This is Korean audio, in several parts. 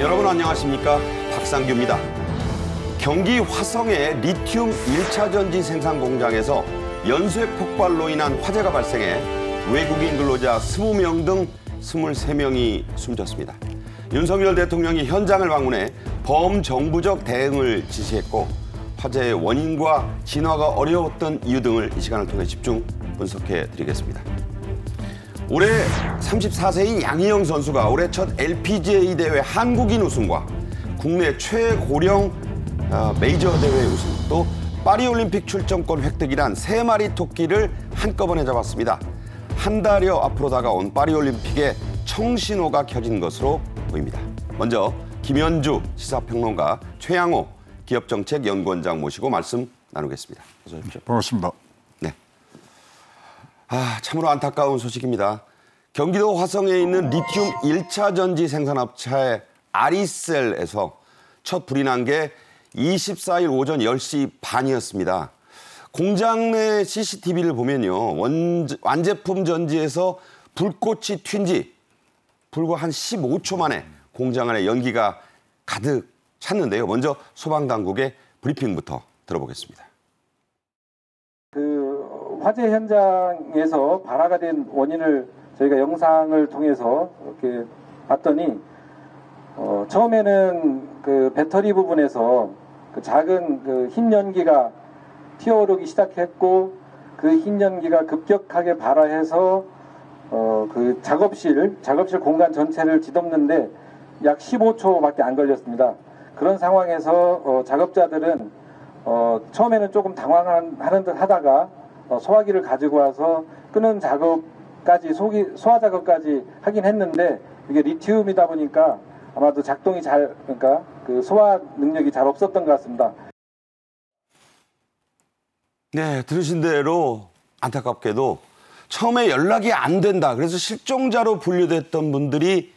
여러분 안녕하십니까 박상규입니다. 경기 화성의 리튬 1차 전지 생산 공장에서 연쇄 폭발로 인한 화재가 발생해 외국인 근로자 20명 등 23명이 숨졌습니다. 윤석열 대통령이 현장을 방문해 범정부적 대응을 지시했고 화재의 원인과 진화가 어려웠던 이유 등을 이 시간을 통해 집중 분석해 드리겠습니다. 올해 34세인 양희영 선수가 올해 첫 LPGA 대회 한국인 우승과 국내 최고령 어, 메이저 대회 우승 또 파리올림픽 출전권 획득이란 세 마리 토끼를 한꺼번에 잡았습니다. 한 달여 앞으로 다가온 파리올림픽의 청신호가 켜진 것으로 보입니다. 먼저 김현주 시사평론가 최양호 기업정책연구원장 모시고 말씀 나누겠습니다. 어서 오십시오. 반갑습니다. 네. 아, 참으로 안타까운 소식입니다. 경기도 화성에 있는 리튬 1차 전지 생산업체 아리셀에서 첫 불이 난게 24일 오전 10시 반이었습니다. 공장 내 CCTV를 보면요. 원, 완제품 전지에서 불꽃이 튄 지 불과 한 15초 만에 공장 안에 연기가 가득 찼는데요. 먼저 소방당국의 브리핑부터 들어보겠습니다. 그 화재 현장에서 발화가 된 원인을 저희가 영상을 통해서 이렇게 봤더니 어, 처음에는 그 배터리 부분에서 그 작은 그 흰 연기가 튀어오르기 시작했고 그 흰 연기가 급격하게 발화해서 어, 그 작업실 작업실 공간 전체를 뒤덮는데 약 15초밖에 안 걸렸습니다. 그런 상황에서 어, 작업자들은 어, 처음에는 조금 당황하는 듯 하다가 어, 소화기를 가지고 와서 끄는 작업까지 소기, 소화 작업까지 하긴 했는데 이게 리튬이다 보니까 아마도 작동이 잘 그러니까 그 소화 능력이 잘 없었던 것 같습니다. 네, 들으신 대로 안타깝게도 처음에 연락이 안 된다. 그래서 실종자로 분류됐던 분들이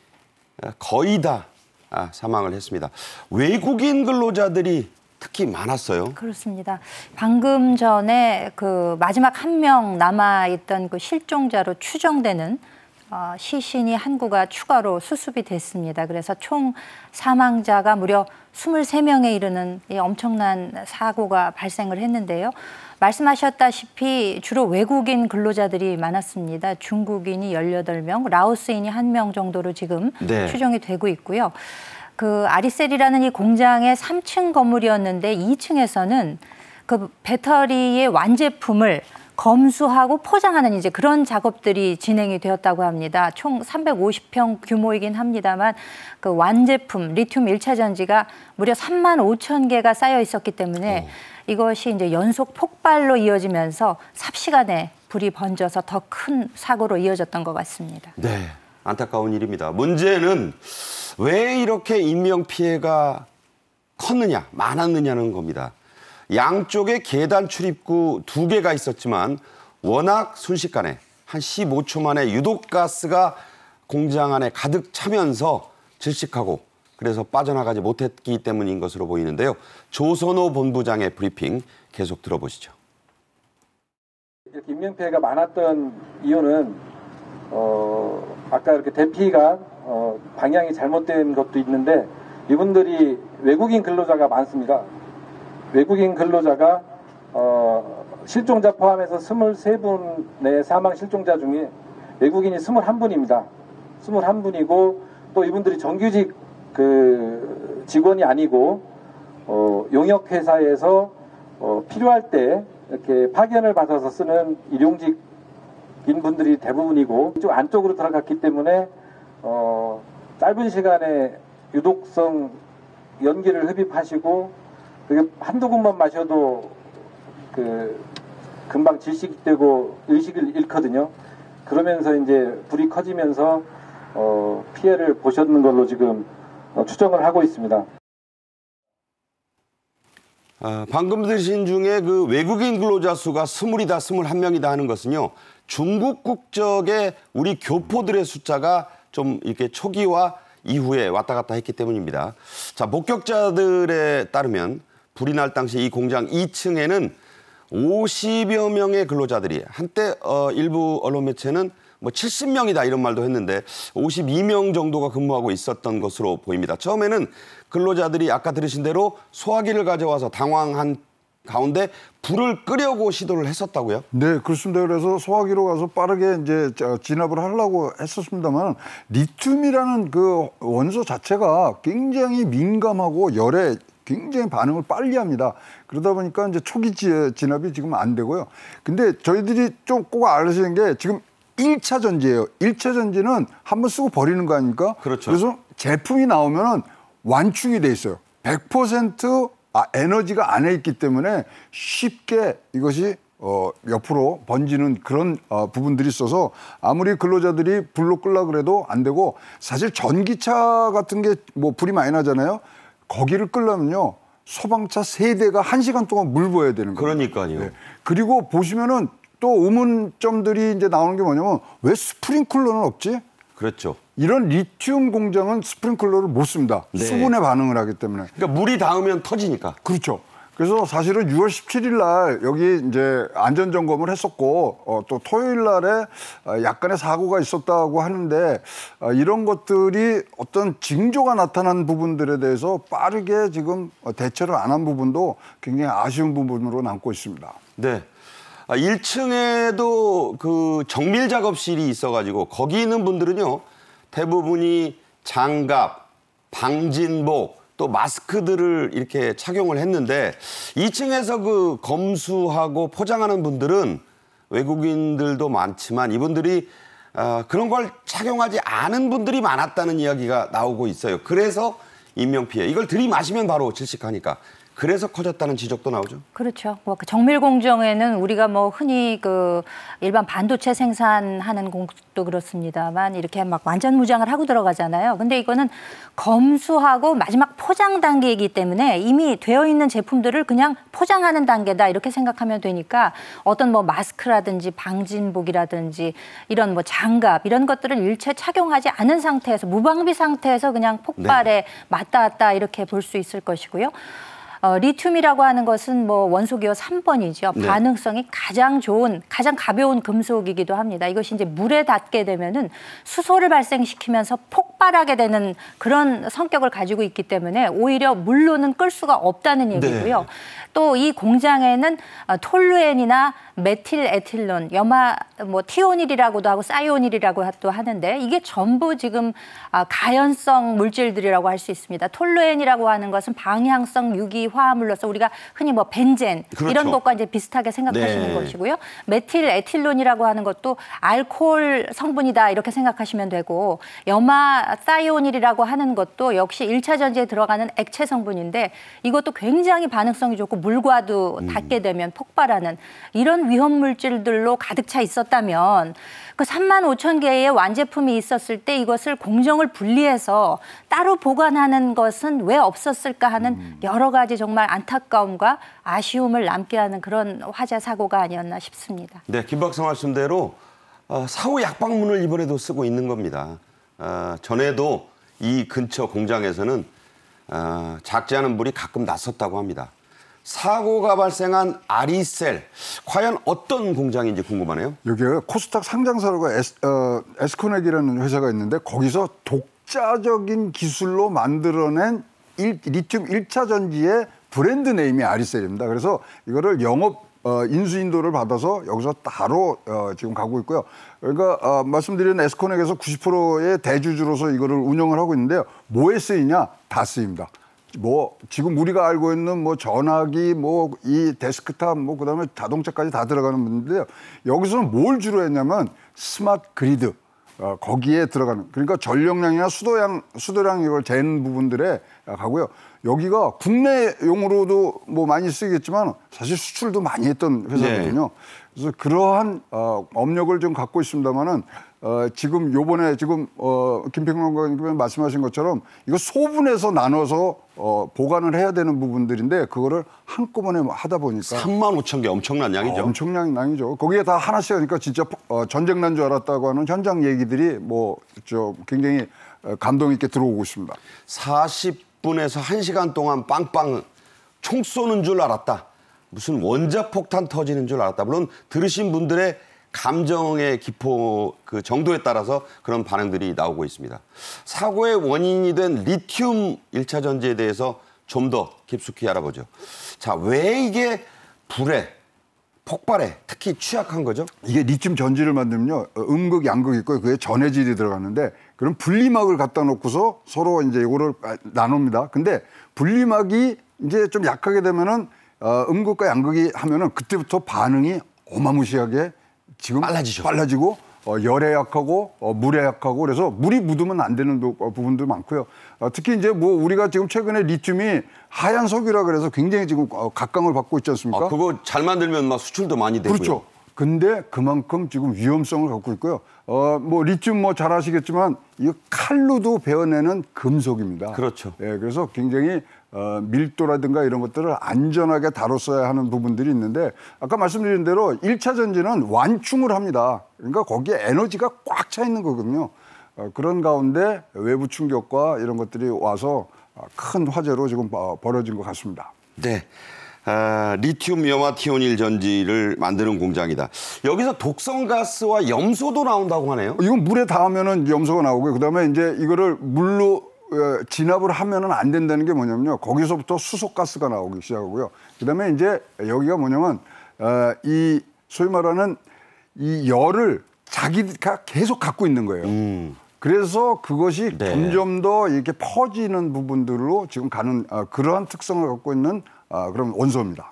거의 다 아, 사망을 했습니다. 외국인 근로자들이 특히 많았어요. 그렇습니다. 방금 전에 그 마지막 한 명 남아 있던 그 실종자로 추정되는 어, 시신이 한 구가 추가로 수습이 됐습니다. 그래서 총 사망자가 무려 23명에 이르는 이 엄청난 사고가 발생을 했는데요. 말씀하셨다시피 주로 외국인 근로자들이 많았습니다. 중국인이 18명, 라오스인이 한명 정도로 지금 네. 추정이 되고 있고요. 그 아리셀이라는 이 공장의 3층 건물이었는데 2층에서는 그 배터리의 완제품을 검수하고 포장하는 이제 그런 작업들이 진행이 되었다고 합니다. 총 350평 규모이긴 합니다만 그 완제품 리튬 1차 전지가 무려 3만 5천 개가 쌓여 있었기 때문에 오. 이것이 이제 연속 폭발로 이어지면서 삽시간에 불이 번져서 더 큰 사고로 이어졌던 것 같습니다. 네, 안타까운 일입니다. 문제는 왜 이렇게 인명 피해가 컸느냐, 많았느냐는 겁니다. 양쪽에 계단 출입구 두 개가 있었지만 워낙 순식간에 한 15초 만에 유독가스가 공장 안에 가득 차면서 질식하고 그래서 빠져나가지 못했기 때문인 것으로 보이는데요. 조선호 본부장의 브리핑 계속 들어보시죠. 이렇게 인명피해가 많았던 이유는 어, 아까 이렇게 대피가 어, 방향이 잘못된 것도 있는데 이분들이 외국인 근로자가 많습니다. 외국인 근로자가 어, 실종자 포함해서 23분의 사망 실종자 중에 외국인이 21분입니다. 21분이고 또 이분들이 정규직 그 직원이 아니고 어, 용역 회사에서 어, 필요할 때 이렇게 파견을 받아서 쓰는 일용직인 분들이 대부분이고 좀 안쪽으로 들어갔기 때문에 어, 짧은 시간에 유독성 연기를 흡입하시고 그게 한두 군만 마셔도 그 금방 질식되고 의식을 잃거든요. 그러면서 이제 불이 커지면서 어, 피해를 보셨는 걸로 지금 어, 추정을 하고 있습니다. 어, 방금 들으신 중에 그 외국인 근로자 수가 스물이다, 스물한 명이다 하는 것은요. 중국 국적의 우리 교포들의 숫자가 좀 이렇게 초기와 이후에 왔다 갔다 했기 때문입니다. 자, 목격자들에 따르면 불이 날 당시 이 공장 2층에는 50여 명의 근로자들이 한때 어, 일부 언론 매체는 뭐 70명이다 이런 말도 했는데 52명 정도가 근무하고 있었던 것으로 보입니다. 처음에는 근로자들이 아까 들으신 대로 소화기를 가져와서 당황한 가운데 불을 끄려고 시도를 했었다고요? 네, 그렇습니다. 그래서 소화기로 가서 빠르게 이제 진압을 하려고 했었습니다만 리튬이라는 그 원소 자체가 굉장히 민감하고 열에 굉장히 반응을 빨리 합니다. 그러다 보니까 이제 초기 진압이 지금 안 되고요. 근데 저희들이 좀 꼭 알으시는 게 지금 1차 전지예요. 1차 전지는 한번 쓰고 버리는 거 아닙니까? 그렇죠. 그래서 제품이 나오면은 완충이 돼 있어요. 100% 아, 에너지가 안에 있기 때문에 쉽게 이것이 어, 옆으로 번지는 그런 어, 부분들이 있어서 아무리 근로자들이 불로 끌라 그래도 안 되고 사실 전기차 같은 게 뭐 불이 많이 나잖아요. 거기를 끌려면요. 소방차 세대가 한시간 동안 물 부어야 되는 거예요. 그러니까요. 네. 그리고 보시면은 또 의문점들이 이제 나오는 게 뭐냐면 왜 스프링클러는 없지? 그렇죠. 이런 리튬 공장은 스프링클러를 못 씁니다. 네. 수분에 반응을 하기 때문에. 그러니까 물이 닿으면 터지니까. 그렇죠. 그래서 사실은 6월 17일 날 여기 이제 안전 점검을 했었고 어, 또 토요일 날에 어, 약간의 사고가 있었다고 하는데 어, 이런 것들이 어떤 징조가 나타난 부분들에 대해서 빠르게 지금 어, 대처를 안 한 부분도 굉장히 아쉬운 부분으로 남고 있습니다. 네. 1층에도 아, 그 정밀 작업실이 있어가지고 거기 있는 분들은요 대부분이 장갑, 방진복, 또 마스크들을 이렇게 착용을 했는데 2층에서 그 검수하고 포장하는 분들은 외국인들도 많지만 이분들이 어, 그런 걸 착용하지 않은 분들이 많았다는 이야기가 나오고 있어요. 그래서 인명피해. 이걸 들이마시면 바로 질식하니까. 그래서 커졌다는 지적도 나오죠. 그렇죠. 뭐그 정밀 공정에는 우리가 뭐 흔히 그 일반 반도체 생산하는 공도 그렇습니다만 이렇게 막 완전 무장을 하고 들어가잖아요. 근데 이거는 검수하고 마지막 포장 단계이기 때문에 이미 되어 있는 제품들을 그냥 포장하는 단계다 이렇게 생각하면 되니까 어떤 뭐 마스크라든지 방진복이라든지 이런 뭐 장갑 이런 것들을 일체 착용하지 않은 상태에서 무방비 상태에서 그냥 폭발에 네. 맞닿았다 왔 이렇게 볼 수 있을 것이고요. 어, 리튬이라고 하는 것은 뭐 원소 기호 3번이죠. 네. 반응성이 가장 좋은, 가장 가벼운 금속이기도 합니다. 이것이 이제 물에 닿게 되면은 수소를 발생시키면서 폭발하게 되는 그런 성격을 가지고 있기 때문에 오히려 물로는 끌 수가 없다는 네. 얘기고요. 네. 또 이 공장에는 어, 톨루엔이나 메틸 에틸론, 염화 뭐 티오닐이라고도 하고 사이오닐이라고 또 하는데 이게 전부 지금 아, 가연성 물질들이라고 할 수 있습니다. 톨루엔이라고 하는 것은 방향성 유기 화합물로서 우리가 흔히 뭐 벤젠 그렇죠. 이런 것과 이제 비슷하게 생각하시는 네. 것이고요. 메틸 에틸론이라고 하는 것도 알코올 성분이다 이렇게 생각하시면 되고 염화 사이오닐이라고 하는 것도 역시 일차 전지에 들어가는 액체 성분인데 이것도 굉장히 반응성이 좋고 물과도 음. 닿게 되면 폭발하는 이런 위험 물질들로 가득 차 있었다면 그 3만 5천 개의 완제품이 있었을 때 이것을 공정을 분리해서 따로 보관하는 것은 왜 없었을까 하는 음. 여러 가지 정말 안타까움과 아쉬움을 남게 하는 그런 화재 사고가 아니었나 싶습니다. 네, 김 박사 말씀대로 어, 사후 약방문을 이번에도 쓰고 있는 겁니다. 어, 전에도 이 근처 공장에서는 어, 작지 않은 불이 가끔 났었다고 합니다. 사고가 발생한 아리셀 과연 어떤 공장인지 궁금하네요. 여기 코스닥 상장사로가 에스, 어, 에스코넥이라는 회사가 있는데 거기서 독자적인 기술로 만들어낸 일, 리튬 1차 전지의 브랜드 네임이 아리셀입니다. 그래서 이거를 영업 어, 인수인도를 받아서 여기서 따로 어, 지금 가고 있고요. 그러니까 어, 말씀드린 에스코넥에서 90%의 대주주로서 이거를 운영을 하고 있는데요. 뭐에 쓰이냐? 다 쓰입니다. 뭐 지금 우리가 알고 있는 뭐 전화기 뭐 이 데스크탑 뭐 그다음에 자동차까지 다 들어가는 부분인데요. 여기서는 뭘 주로 했냐면 스마트 그리드 어, 거기에 들어가는 그러니까 전력량이나 수도량 수도량 이걸 재는 부분들에 가고요. 여기가 국내용으로도 뭐 많이 쓰겠지만 사실 수출도 많이 했던 회사거든요. 네. 그래서 그러한 어, 업력을 좀 갖고 있습니다만은 어, 지금 요번에 지금 어, 김평만 의원님 말씀하신 것처럼 이거 소분해서 나눠서 어, 보관을 해야 되는 부분들인데 그거를 한꺼번에 하다 보니까 3만 5천 개 엄청난 양이죠. 어, 엄청난 양이죠. 거기에 다 하나씩 하니까 진짜 어, 전쟁 난 줄 알았다고 하는 현장 얘기들이 뭐 저 굉장히 어, 감동 있게 들어오고 있습니다. 40분에서 1시간 동안 빵빵 총 쏘는 줄 알았다. 무슨 원자폭탄 터지는 줄 알았다. 물론 들으신 분들의 감정의 기포 그 정도에 따라서 그런 반응들이 나오고 있습니다. 사고의 원인이 된 리튬 일차 전지에 대해서 좀 더 깊숙이 알아보죠. 자, 왜 이게 불에 폭발에 특히 취약한 거죠? 이게 리튬 전지를 만들면요. 어, 음극, 양극 있고 그에 전해질이 들어가는데 그런 분리막을 갖다 놓고서 서로 이제 이거를 아, 나눕니다. 근데 분리막이 이제 좀 약하게 되면은 어, 음극과 양극이 하면은 그때부터 반응이 어마무시하게 지금 빨라지죠. 빨라지고 어, 열에 약하고 어, 물에 약하고 그래서 물이 묻으면 안 되는 부, 어, 분도 많고요. 어, 특히 이제 뭐 우리가 지금 최근에 리튬이 하얀 석유라 그래서 굉장히 지금 어, 각광을 받고 있지 않습니까? 아, 그거 잘 만들면 막 수출도 많이 되고요. 그렇죠. 근데 그만큼 지금 위험성을 갖고 있고요. 어, 뭐 리튬 뭐 잘 아시겠지만 이 칼로도 베어내는 금속입니다. 그렇죠. 예, 그래서 굉장히 어, 밀도라든가 이런 것들을 안전하게 다뤘어야 하는 부분들이 있는데 아까 말씀드린 대로 일차 전지는 완충을 합니다. 그러니까 거기에 에너지가 꽉 차 있는 거거든요. 어, 그런 가운데 외부 충격과 이런 것들이 와서 어, 큰 화재로 지금 어, 벌어진 것 같습니다. 네. 아, 리튬 염화티오닐 전지를 만드는 공장이다. 여기서 독성 가스와 염소도 나온다고 하네요. 이건 물에 닿으면은 염소가 나오고요. 그다음에 이제 이거를 물로 어, 진압을 하면은 안 된다는 게 뭐냐면요. 거기서부터 수소가스가 나오기 시작하고요. 그다음에 이제 여기가 뭐냐면 어, 이 소위 말하는 이 열을 자기가 계속 갖고 있는 거예요. 음. 그래서 그것이 네. 점점 더 이렇게 퍼지는 부분들로 지금 가는 어, 그러한 특성을 갖고 있는 어, 그런 원소입니다.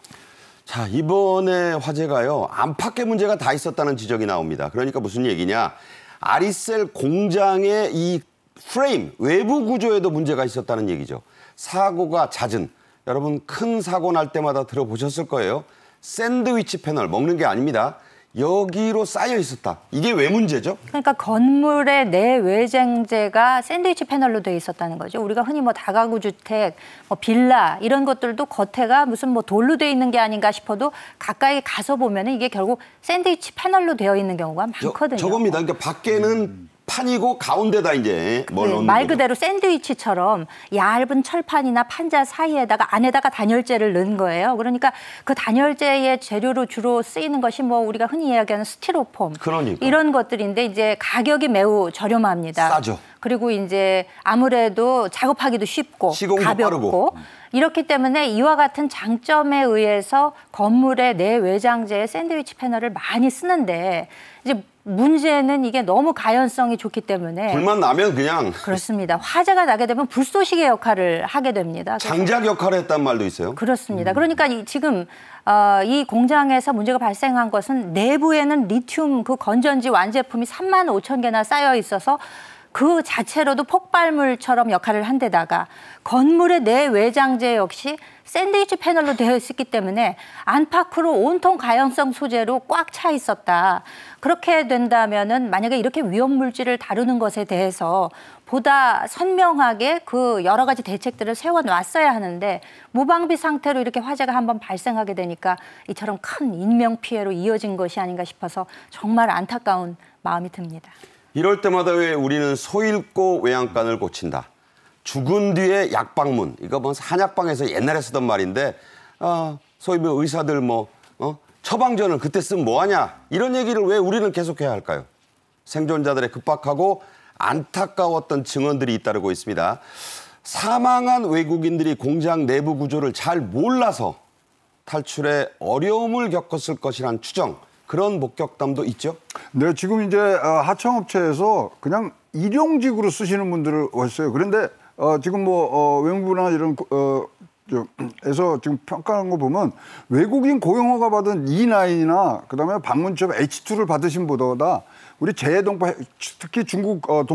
자 이번에 화재가요 안팎의 문제가 다 있었다는 지적이 나옵니다. 그러니까 무슨 얘기냐? 아리셀 공장의 이 프레임, 외부 구조에도 문제가 있었다는 얘기죠. 사고가 잦은, 여러분 큰 사고 날 때마다 들어보셨을 거예요. 샌드위치 패널 먹는 게 아닙니다. 여기로 쌓여 있었다. 이게 왜 문제죠? 그러니까 건물의 내외장재가 샌드위치 패널로 되어 있었다는 거죠. 우리가 흔히 뭐 다가구 주택, 뭐 빌라 이런 것들도 겉에가 무슨 뭐 돌로 되어 있는 게 아닌가 싶어도 가까이 가서 보면은 이게 결국 샌드위치 패널로 되어 있는 경우가 많거든요. 저, 저겁니다. 그러니까 밖에는 음. 판이고 가운데다 이제 뭘 네, 말 그대로 샌드위치처럼 얇은 철판이나 판자 사이에다가 안에다가 단열재를 넣은 거예요. 그러니까 그 단열재의 재료로 주로 쓰이는 것이 뭐 우리가 흔히 이야기하는 스티로폼 그러니까. 이런 것들인데 이제 가격이 매우 저렴합니다. 싸죠. 그리고 이제 아무래도 작업하기도 쉽고 가볍고 빠르고. 이렇기 때문에 이와 같은 장점에 의해서 건물의 내외장재에 샌드위치 패널을 많이 쓰는데 이제 문제는 이게 너무 가연성이 좋기 때문에 불만 나면 그냥 그렇습니다. 화재가 나게 되면 불쏘시개 역할을 하게 됩니다. 장작 역할을 했단 말도 있어요. 그렇습니다. 음. 그러니까 이, 지금 어, 이 공장에서 문제가 발생한 것은 내부에는 리튬 그 건전지 완제품이 3만 5천 개나 쌓여 있어서 그 자체로도 폭발물처럼 역할을 한 데다가 건물의 내외장재 역시 샌드위치 패널로 되어 있었기 때문에 안팎으로 온통 가연성 소재로 꽉 차 있었다. 그렇게 된다면은 만약에 이렇게 위험 물질을 다루는 것에 대해서 보다 선명하게 그 여러 가지 대책들을 세워 놨어야 하는데 무방비 상태로 이렇게 화재가 한번 발생하게 되니까 이처럼 큰 인명 피해로 이어진 것이 아닌가 싶어서 정말 안타까운 마음이 듭니다. 이럴 때마다 왜 우리는 소 잃고 외양간을 고친다. 죽은 뒤에 약방문. 이거 뭐 한약방에서 옛날에 쓰던 말인데 어, 소위 뭐 의사들 뭐 어? 처방전을 그때 쓰면 뭐하냐. 이런 얘기를 왜 우리는 계속해야 할까요? 생존자들의 급박하고 안타까웠던 증언들이 잇따르고 있습니다. 사망한 외국인들이 공장 내부 구조를 잘 몰라서 탈출에 어려움을 겪었을 것이란 추정. 그런 목격담도 있죠? 네, 지금 이제 어, 하청업체에서 그냥 일용직으로 쓰시는 분들을 왔어요. 그런데 어, 지금 뭐 어, 외무부나 이런 어, 에서 지금 평가한 거 보면 외국인 고용허가 받은 E9이나 그다음에 방문처 H2를 받으신 보다 우리 재해동포 특히 중국 어,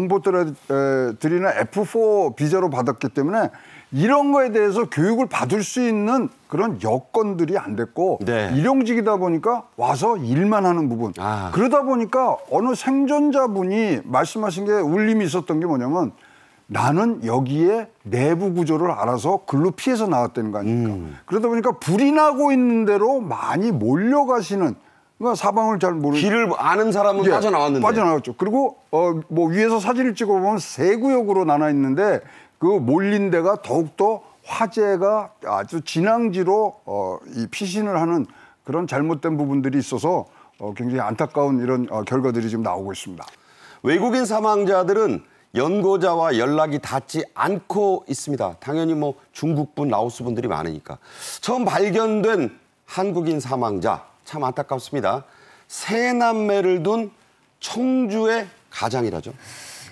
드리는 F4 비자로 받았기 때문에 이런 거에 대해서 교육을 받을 수 있는 그런 여건들이 안 됐고 네. 일용직이다 보니까 와서 일만 하는 부분 아. 그러다 보니까 어느 생존자분이 말씀하신 게 울림이 있었던 게 뭐냐면 나는 여기에 내부 구조를 알아서 글로 피해서 나왔다는 거 아닙니까? 음. 그러다 보니까 불이 나고 있는 대로 많이 몰려가시는 그러니까 사방을 잘 모르는 길을 아는 사람은 예, 빠져나왔는데. 빠져나왔죠. 그리고 어 뭐 위에서 사진을 찍어보면 세 구역으로 나눠 있는데 그 몰린 데가 더욱더 화재가 아주 진앙지로 어 이 피신을 하는 그런 잘못된 부분들이 있어서 어 굉장히 안타까운 이런 어 결과들이 지금 나오고 있습니다. 외국인 사망자들은 연고자와 연락이 닿지 않고 있습니다. 당연히 뭐 중국분, 라오스 분들이 많으니까. 처음 발견된 한국인 사망자 참 안타깝습니다. 세 남매를 둔 청주의 가장이라죠.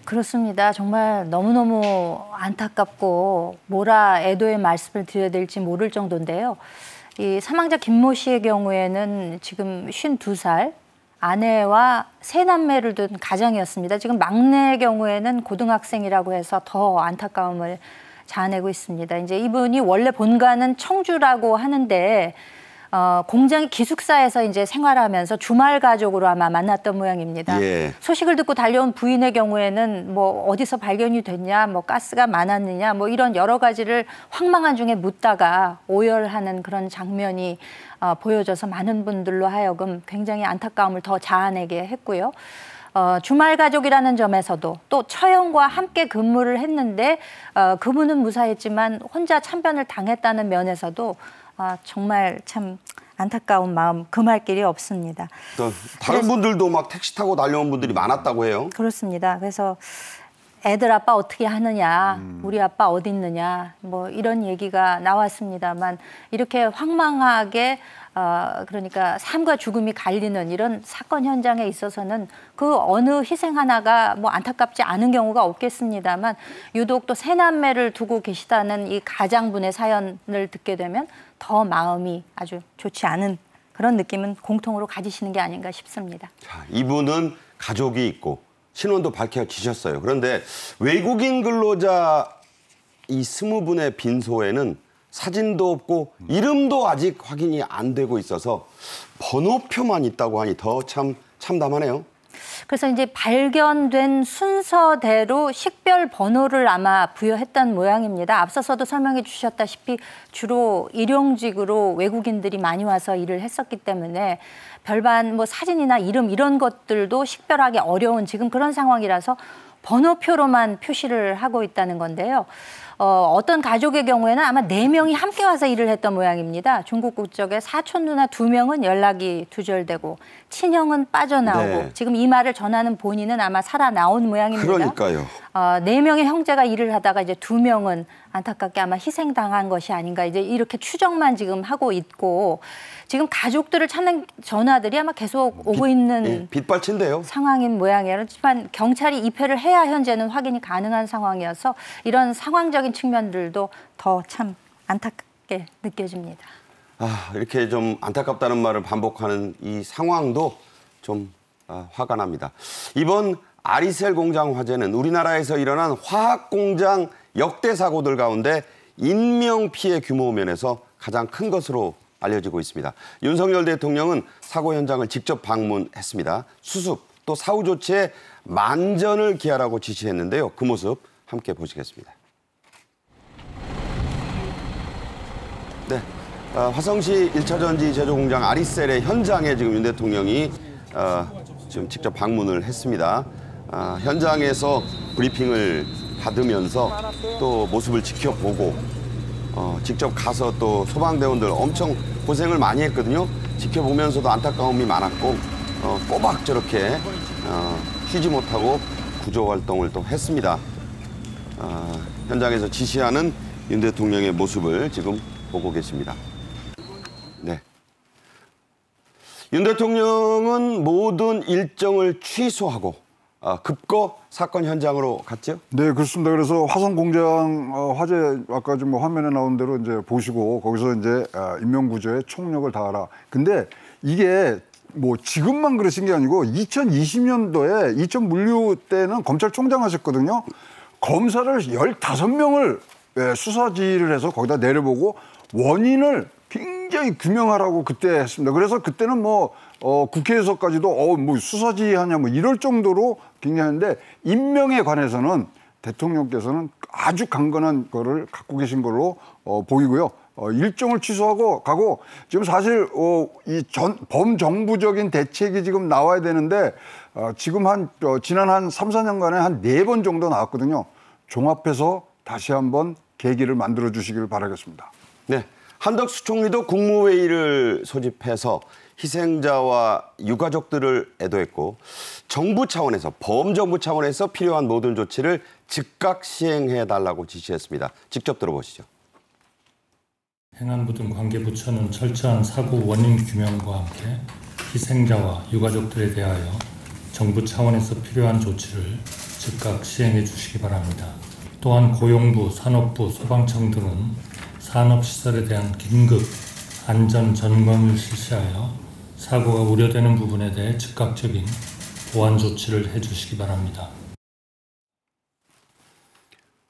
그렇습니다. 정말 너무너무 안타깝고 뭐라 애도의 말씀을 드려야 될지 모를 정도인데요. 이 사망자 김모 씨의 경우에는 지금 52살 아내와 세 남매를 둔 가장이었습니다. 지금 막내의 경우에는 고등학생이라고 해서 더 안타까움을 자아내고 있습니다. 이제 이분이 원래 본가는 청주라고 하는데 어, 공장이 기숙사에서 이제 생활하면서 주말 가족으로 아마 만났던 모양입니다. 예. 소식을 듣고 달려온 부인의 경우에는 뭐 어디서 발견이 됐냐, 뭐 가스가 많았느냐, 뭐 이런 여러 가지를 황망한 중에 묻다가 오열하는 그런 장면이 어, 보여져서 많은 분들로 하여금 굉장히 안타까움을 더 자아내게 했고요. 어, 주말 가족이라는 점에서도 또 처형과 함께 근무를 했는데 어, 그분은 무사했지만 혼자 참변을 당했다는 면에서도 아, 정말 참 안타까운 마음 금할 길이 없습니다. 또 다른 분들도 막 택시 타고 달려온 분들이 많았다고 해요. 그렇습니다. 그래서 애들 아빠 어떻게 하느냐, 우리 아빠 어디 있느냐, 뭐 이런 얘기가 나왔습니다만 이렇게 황망하게 어, 그러니까 삶과 죽음이 갈리는 이런 사건 현장에 있어서는 그 어느 희생 하나가 뭐 안타깝지 않은 경우가 없겠습니다만 유독 또새 남매를 두고 계시다는 이 가장분의 사연을 듣게 되면 더 마음이 아주 좋지 않은 그런 느낌은 공통으로 가지시는 게 아닌가 싶습니다. 자, 이분은 가족이 있고 신원도 밝혀지셨어요. 그런데 외국인 근로자 이 스무 분의 빈소에는 사진도 없고 이름도 아직 확인이 안 되고 있어서 번호표만 있다고 하니 더 참 참담하네요. 그래서 이제 발견된 순서대로 식별 번호를 아마 부여했던 모양입니다. 앞서서도 설명해 주셨다시피 주로 일용직으로 외국인들이 많이 와서 일을 했었기 때문에 별반 뭐 사진이나 이름 이런 것들도 식별하기 어려운 지금 그런 상황이라서 번호표로만 표시를 하고 있다는 건데요. 어, 어떤 가족의 경우에는 아마 네 명이 함께 와서 일을 했던 모양입니다. 중국 국적의 사촌 누나 두 명은 연락이 두절되고 친형은 빠져나오고 네. 지금 이 말을 전하는 본인은 아마 살아 나온 모양입니다. 그러니까요. 어, 네 명의 형제가 일을 하다가 이제 두 명은 안타깝게 아마 희생당한 것이 아닌가 이제 이렇게 추정만 지금 하고 있고 지금 가족들을 찾는 전화들이 아마 계속 오고 있는 예, 빗발친데요. 상황인 모양이에요. 하지만 경찰이 입회를 해야 현재는 확인이 가능한 상황이어서 이런 상황적인 측면들도 더 참 안타깝게 느껴집니다. 아, 이렇게 좀 안타깝다는 말을 반복하는 이 상황도 좀 아, 화가 납니다. 이번 아리셀 공장 화재는 우리나라에서 일어난 화학 공장 역대 사고들 가운데 인명 피해 규모 면에서 가장 큰 것으로 알려지고 있습니다. 윤석열 대통령은 사고 현장을 직접 방문했습니다. 수습 또 사후 조치에 만전을 기하라고 지시했는데요. 그 모습 함께 보시겠습니다. 네. 어, 화성시 1차 전지 제조 공장 아리셀의 현장에 지금 윤 대통령이 어, 지금 직접 방문을 했습니다. 아, 현장에서 브리핑을 받으면서 또 모습을 지켜보고 어, 직접 가서 또 소방대원들 엄청 고생을 많이 했거든요. 지켜보면서도 안타까움이 많았고 어, 꼬박 저렇게 어, 쉬지 못하고 구조 활동을 또 했습니다. 아, 현장에서 지시하는 윤 대통령의 모습을 지금 보고 계십니다. 네. 윤 대통령은 모든 일정을 취소하고 아, 급거 사건 현장으로 갔죠? 네, 그렇습니다. 그래서 화성 공장 어, 화재 아까 좀뭐 화면에 나온 대로 이제 보시고 거기서 이제 아, 인명 구조에 총력을 다하라. 근데 이게 뭐 지금만 그러신 게 아니고 2020년도에 이천 물류 때는 검찰총장 하셨거든요. 검사를 15명을 예, 수사지를 해서 거기다 내려보고 원인을 굉장히 규명하라고 그때 했습니다. 그래서 그때는 뭐 어, 국회에서까지도 어, 뭐 수사지 하냐 뭐 이럴 정도로 굉장한데 임명에 관해서는 대통령께서는 아주 강건한 거를 갖고 계신 걸로 어, 보이고요. 어, 일정을 취소하고 가고 지금 사실 어, 이전 범정부적인 대책이 지금 나와야 되는데 어, 지금 한 어, 지난 한 3, 4년간에 한 네 번 정도 나왔거든요. 종합해서 다시 한번 계기를 만들어 주시길 바라겠습니다. 네. 한덕수 총리도 국무회의를 소집해서 희생자와 유가족들을 애도했고 정부 차원에서 범정부 차원에서 필요한 모든 조치를 즉각 시행해 달라고 지시했습니다. 직접 들어보시죠. 행안부 등 관계부처는 철저한 사고 원인 규명과 함께 희생자와 유가족들에 대하여 정부 차원에서 필요한 조치를 즉각 시행해 주시기 바랍니다. 또한 고용부, 산업부, 소방청 등은 산업시설에 대한 긴급 안전 점검을 실시하여 사고가 우려되는 부분에 대해 즉각적인 보완 조치를 해주시기 바랍니다.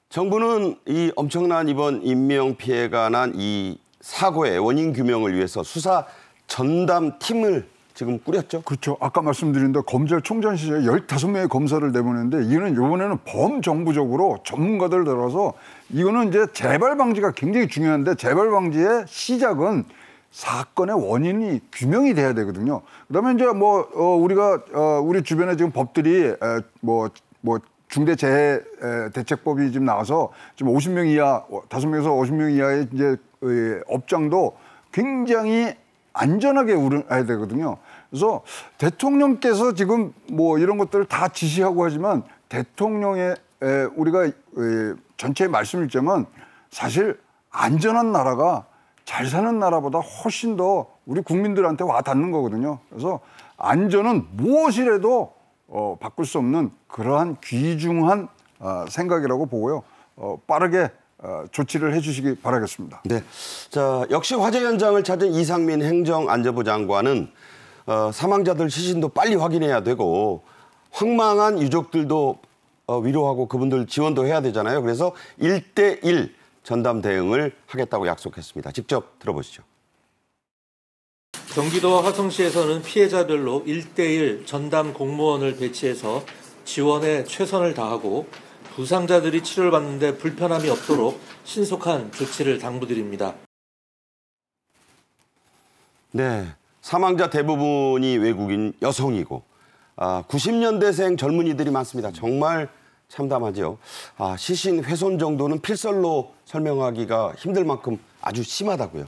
정부는 이 엄청난 이번 인명 피해가 난 이 사고의 원인 규명을 위해서 수사 전담 팀을 지금 꾸렸죠. 그렇죠. 아까 말씀드린 대로 검찰총장 시절에 15명의 검사를 내보냈는데 이거는 이번에는 범정부적으로 전문가들 들어서 이거는 이제 재발 방지가 굉장히 중요한데 재발 방지의 시작은 사건의 원인이 규명이 돼야 되거든요. 그다음에 이제 뭐 어, 우리가 어, 우리 주변에 지금 법들이 뭐뭐 뭐 중대재해 대책법이 지금 나와서 지금 50명 이하, 5명에서 50명 이하의 이제 업장도 굉장히 안전하게 운영해야 되거든요. 그래서 대통령께서 지금 뭐 이런 것들을 다 지시하고 하지만 대통령의 우리가 전체 말씀을 드자면 사실 안전한 나라가 잘 사는 나라보다 훨씬 더 우리 국민들한테 와 닿는 거거든요. 그래서 안전은 무엇이라도 어, 바꿀 수 없는 그러한 귀중한 어, 생각이라고 보고요. 어, 빠르게 어, 조치를 해주시기 바라겠습니다. 네. 자, 역시 화재 현장을 찾은 이상민 행정안전부 장관은 어, 사망자들 시신도 빨리 확인해야 되고 황망한 유족들도 어, 위로하고 그분들 지원도 해야 되잖아요. 그래서 일대일 전담 대응을 하겠다고 약속했습니다. 직접 들어보시죠. 경기도와 화성시에서는 피해자별로 일대일 전담 공무원을 배치해서 지원에 최선을 다하고 부상자들이 치료를 받는데 불편함이 없도록 신속한 조치를 당부드립니다. 네, 사망자 대부분이 외국인 여성이고 아, 90년대생 젊은이들이 많습니다. 정말 참담하죠. 아, 시신 훼손 정도는 필설로 설명하기가 힘들 만큼 아주 심하다고요.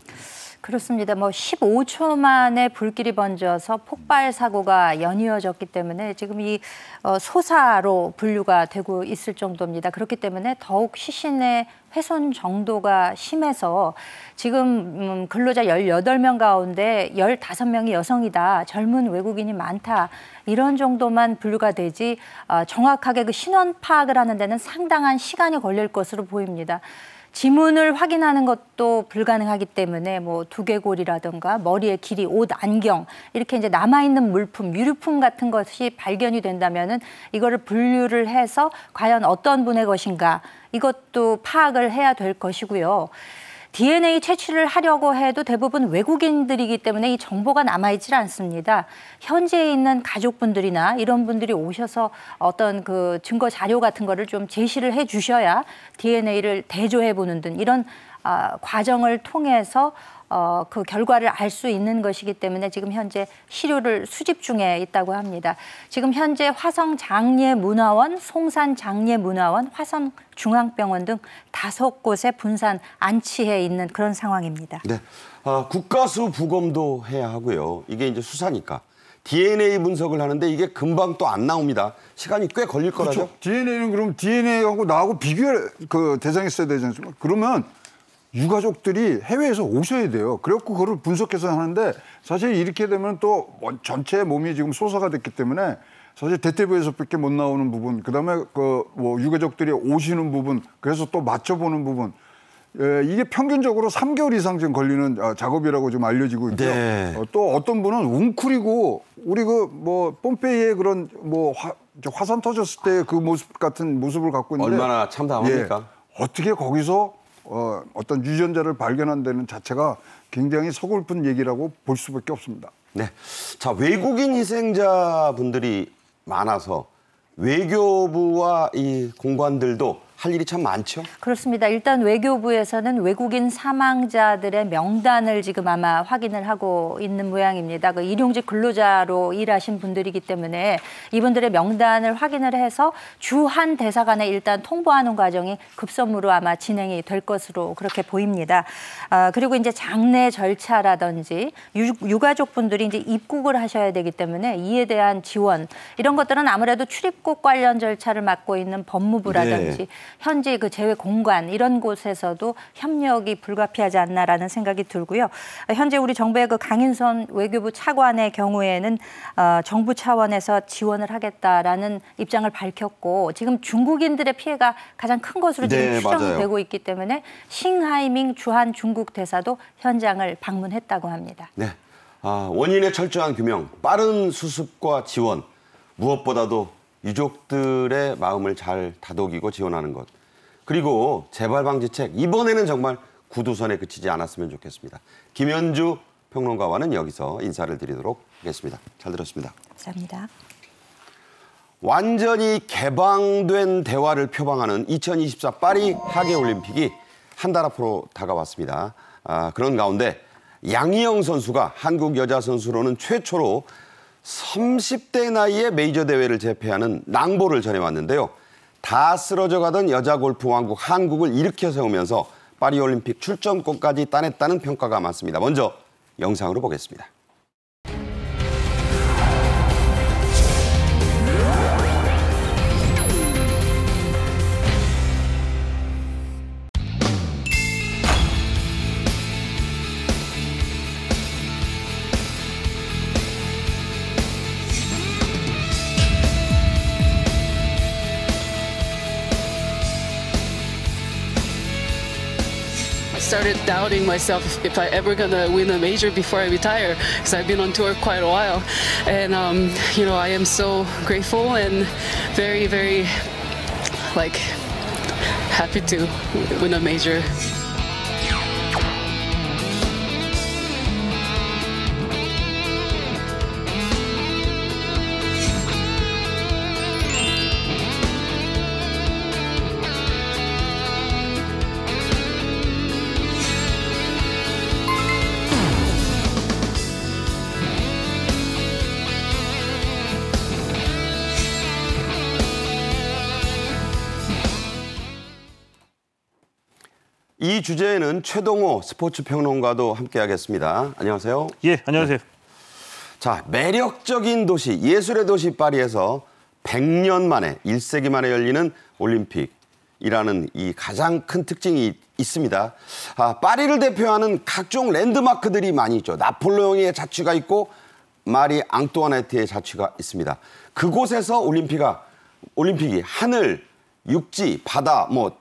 그렇습니다. 뭐 15초 만에 불길이 번져서 폭발 사고가 연이어졌기 때문에 지금 이 어, 소사로 분류가 되고 있을 정도입니다. 그렇기 때문에 더욱 시신의 훼손 정도가 심해서 지금 음, 근로자 18명 가운데 15명이 여성이다. 젊은 외국인이 많다. 이런 정도만 분류가 되지 어, 정확하게 그 신원 파악을 하는 데는 상당한 시간이 걸릴 것으로 보입니다. 지문을 확인하는 것도 불가능하기 때문에 뭐 두개골이라든가 머리의 길이, 옷, 안경 이렇게 이제 남아 있는 물품, 유류품 같은 것이 발견이 된다면은 이거를 분류를 해서 과연 어떤 분의 것인가 이것도 파악을 해야 될 것이고요. DNA 채취를 하려고 해도 대부분 외국인들이기 때문에 이 정보가 남아있질 않습니다. 현지에 있는 가족분들이나 이런 분들이 오셔서 어떤 그 증거 자료 같은 거를 좀 제시를 해 주셔야 DNA를 대조해 보는 등 이런 아, 과정을 통해서 어, 그 결과를 알 수 있는 것이기 때문에 지금 현재 시료를 수집 중에 있다고 합니다. 지금 현재 화성 장례문화원, 송산 장례문화원, 화성 중앙병원 등 다섯 곳에 분산 안치해 있는 그런 상황입니다. 네, 아, 국가수 부검도 해야 하고요. 이게 이제 수사니까. DNA 분석을 하는데 이게 금방 또 안 나옵니다. 시간이 꽤 걸릴 거라죠. 그렇죠. DNA는 그럼 DNA하고 나하고 비교할 그 대상이 있어야 되지 않습니까? 그러면 유가족들이 해외에서 오셔야 돼요. 그래갖고 그거를 분석해서 하는데 사실 이렇게 되면 또뭐 전체 몸이 지금 소사가 됐기 때문에 사실 대퇴부에서밖에 못 나오는 부분, 그다음에 그 뭐 유가족들이 오시는 부분, 그래서 또 맞춰보는 부분. 예, 이게 평균적으로 3개월 이상 지금 걸리는 아, 작업이라고 좀 알려지고 있고요. 네. 어, 또 어떤 분은 웅크리고 우리 그뭐 pom페이의 그런 뭐 화, 화산 터졌을 때 그 모습 같은 모습을 갖고 있는데 얼마나 참담합니까? 예, 어떻게 거기서 어, 어떤 유전자를 발견한다는 자체가 굉장히 서글픈 얘기라고 볼 수밖에 없습니다. 네. 자, 외국인 희생자분들이 많아서 외교부와 이 공관들도 할 일이 참 많죠. 그렇습니다. 일단 외교부에서는 외국인 사망자들의 명단을 지금 아마 확인을 하고 있는 모양입니다. 그 일용직 근로자로 일하신 분들이기 때문에 이분들의 명단을 확인을 해서 주한 대사관에 일단 통보하는 과정이 급선무로 아마 진행이 될 것으로 그렇게 보입니다. 아, 그리고 이제 장례 절차라든지 유, 가족 분들이 이제 입국을 하셔야 되기 때문에 이에 대한 지원 이런 것들은 아무래도 출입국 관련 절차를 맡고 있는 법무부라든지 네. 현지 그 재외 공간 이런 곳에서도 협력이 불가피하지 않나라는 생각이 들고요. 현재 우리 정부의 그 강인선 외교부 차관의 경우에는 어, 정부 차원에서 지원을 하겠다라는 입장을 밝혔고 지금 중국인들의 피해가 가장 큰 것으로 지금 네, 추정되고 맞아요. 있기 때문에 싱하이밍 주한 중국 대사도 현장을 방문했다고 합니다. 네. 아, 원인의 철저한 규명, 빠른 수습과 지원, 무엇보다도 유족들의 마음을 잘 다독이고 지원하는 것. 그리고 재발 방지책 이번에는 정말 구두선에 그치지 않았으면 좋겠습니다. 김현주 평론가와는 여기서 인사를 드리도록 하겠습니다. 잘 들었습니다. 감사합니다. 완전히 개방된 대화를 표방하는 2024 파리 하계올림픽이 한 달 앞으로 다가왔습니다. 아, 그런 가운데 양희영 선수가 한국 여자 선수로는 최초로 30대 나이에 메이저 대회를 제패하는 낭보를 전해왔는데요. 다 쓰러져 가던 여자 골프 왕국 한국을 일으켜 세우면서 파리올림픽 출전권까지 따냈다는 평가가 많습니다. 먼저 영상으로 보겠습니다. Started doubting myself if, I ever gonna win a major before I retire because I've been on tour quite a while, and um, you know I am so grateful and very very like happy to win a major. 주제에는 최동호 스포츠 평론가도 함께하겠습니다. 안녕하세요. 예, 안녕하세요. 네. 자, 매력적인 도시, 예술의 도시 파리에서 100년 만에, 1세기 만에 열리는 올림픽이라는 이 가장 큰 특징이 있습니다. 아, 파리를 대표하는 각종 랜드마크들이 많이 있죠. 나폴레옹의 자취가 있고 마리 앙뚜아네트의 자취가 있습니다. 그곳에서 올림픽이 하늘, 육지, 바다, 뭐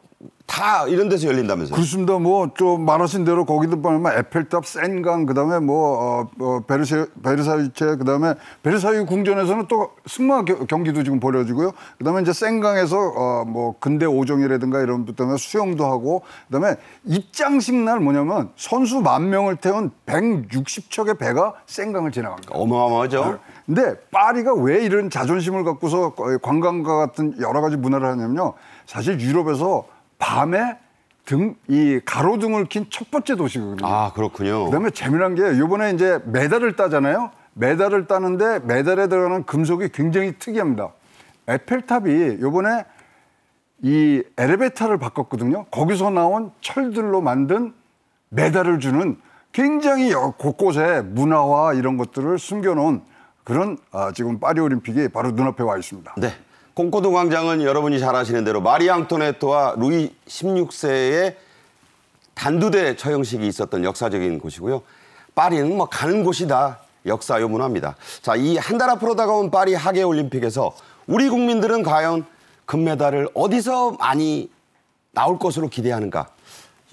다 이런 데서 열린다면서요? 그렇습니다. 뭐 좀 말하신 대로 거기도 보면 에펠탑, 센강, 그다음에 뭐 어, 어, 베르세, 베르사유체, 그다음에 베르사유 궁전에서는 또 승마 경기도 지금 벌어지고요. 그다음에 이제 센강에서 어, 뭐 근대 오종이라든가 이런 것 때문에 수영도 하고 그다음에 입장식 날 뭐냐면 선수 만 명을 태운 160척의 배가 센강을 지나갑니다. 어마어마하죠. 네. 근데 파리가 왜 이런 자존심을 갖고서 관광과 같은 여러 가지 문화를 하냐면요. 사실 유럽에서 밤에 등, 이 가로등을 킨 첫 번째 도시거든요. 아, 그렇군요. 그 다음에 재미난 게 요번에 이제 메달을 따잖아요. 메달을 따는데 메달에 들어가는 금속이 굉장히 특이합니다. 에펠탑이 요번에 이 엘리베이터를 바꿨거든요. 거기서 나온 철들로 만든 메달을 주는 굉장히 곳곳에 문화와 이런 것들을 숨겨놓은 그런 아, 지금 파리 올림픽이 바로 눈앞에 와 있습니다. 네. 콩코드 광장은 여러분이 잘 아시는 대로 마리 앙토네토와 루이 16세의 단두대 처형식이 있었던 역사적인 곳이고요. 파리는 뭐 가는 곳이다. 역사요 문화입니다. 자, 이 한 달 앞으로 다가온 파리 하계 올림픽에서 우리 국민들은 과연 금메달을 어디서 많이 나올 것으로 기대하는가?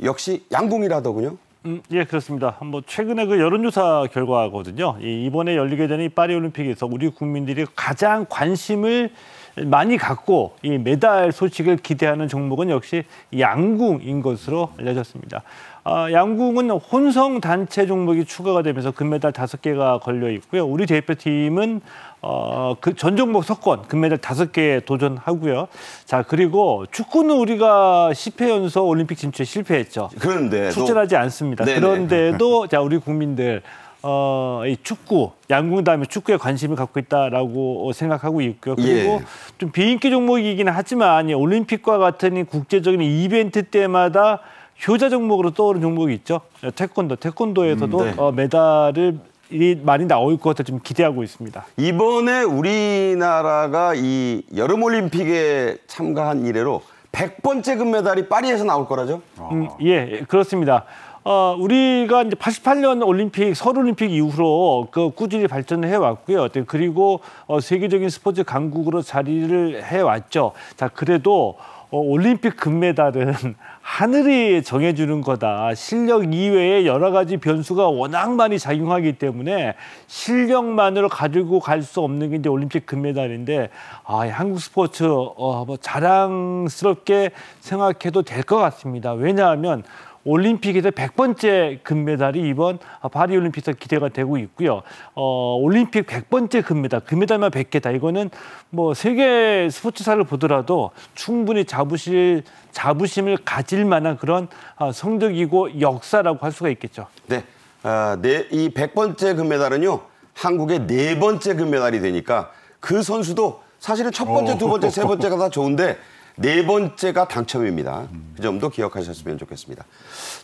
역시 양궁이라더군요. 음, 예, 그렇습니다. 뭐 최근에 그 여론조사 결과거든요. 이 이번에 열리게 되는 이 파리 올림픽에서 우리 국민들이 가장 관심을 많이 갖고 이 메달 소식을 기대하는 종목은 역시 양궁인 것으로 알려졌습니다. 아, 양궁은 혼성 단체 종목이 추가가 되면서 금메달 다섯 개가 걸려 있고요. 우리 대표팀은 어, 그 전 종목 석권 금메달 다섯 개 도전하고요. 자 그리고 축구는 우리가 10회 연속 올림픽 진출에 실패했죠. 그런데 출전하지 않습니다. 네네. 그런데도 자 우리 국민들 어, 이 축구, 양궁 다음에 축구에 관심을 갖고 있다라고 생각하고 있고요. 그리고 예. 좀 비인기 종목이긴 하지만 이 올림픽과 같은 이 국제적인 이벤트 때마다 효자 종목으로 떠오르는 종목이 있죠. 태권도, 태권도에서도 음, 네. 어, 메달을 이 많이 나올 것 같아 좀 기대하고 있습니다. 이번에 우리나라가 이 여름 올림픽에 참가한 이래로 100번째 금메달이 파리에서 나올 거라죠? 음, 예, 그렇습니다. 어, 우리가 이제 88년 올림픽, 서울 올림픽 이후로 그 꾸준히 발전을 해왔고요. 또 그리고 어, 세계적인 스포츠 강국으로 자리를 해왔죠. 자, 그래도 어, 올림픽 금메달은 하늘이 정해주는 거다. 실력 이외에 여러 가지 변수가 워낙 많이 작용하기 때문에 실력만으로 가지고 갈 수 없는 게 이제 올림픽 금메달인데 아, 이 한국 스포츠 어, 뭐 자랑스럽게 생각해도 될 것 같습니다. 왜냐하면 올림픽에서 100번째 금메달이 이번 파리 올림픽에서 기대가 되고 있고요. 어, 올림픽 100번째 금메달, 금메달만 100개다. 이거는 뭐 세계 스포츠사를 보더라도 충분히 자부실 자부심을 가질 만한 그런 아, 성적이고 역사라고 할 수가 있겠죠. 네. 아, 네, 이 100번째 금메달은요. 한국의 네 번째 금메달이 되니까 그 선수도 사실은 첫 번째, 두 번째, 세 번째가 다 좋은데 네 번째가 당첨입니다. 그 점도 기억하셨으면 좋겠습니다.